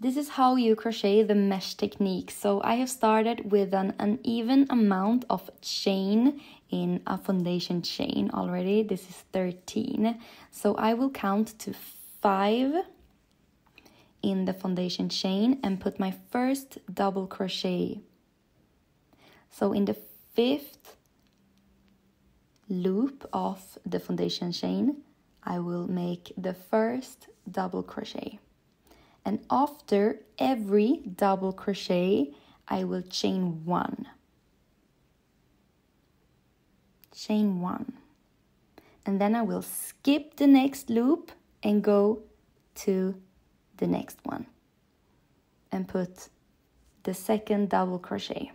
This is how you crochet the mesh technique. So I have started with an uneven amount of chain in a foundation chain already. This is 13. So I will count to 5 in the foundation chain and put my first double crochet. So in the fifth loop of the foundation chain, I will make the first double crochet and after every double crochet I will chain one. Chain one. And then I will skip the next loop and go to the next one and put the second double crochet.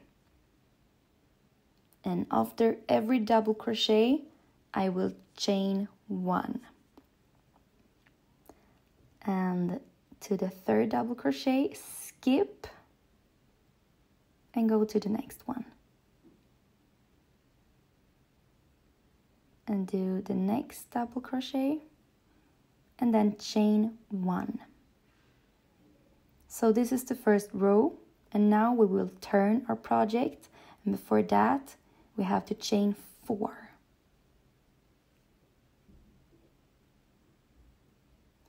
And after every double crochet I will chain one. And to the third double crochet skip and go to the next one. And do the next double crochet and then chain one. So this is the first row and now we will turn our project. And before that we have to chain four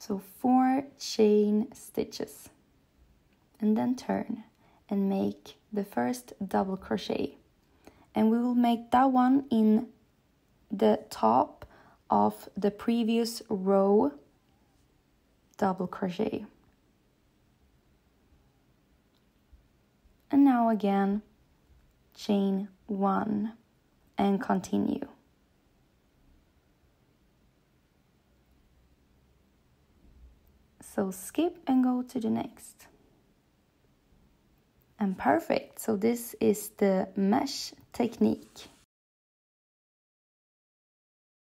So four chain stitches and then turn and make the first double crochet. And we will make that one in the top of the previous row double crochet. And now again, chain one and continue. So skip and go to the next. And perfect. So this is the mesh technique.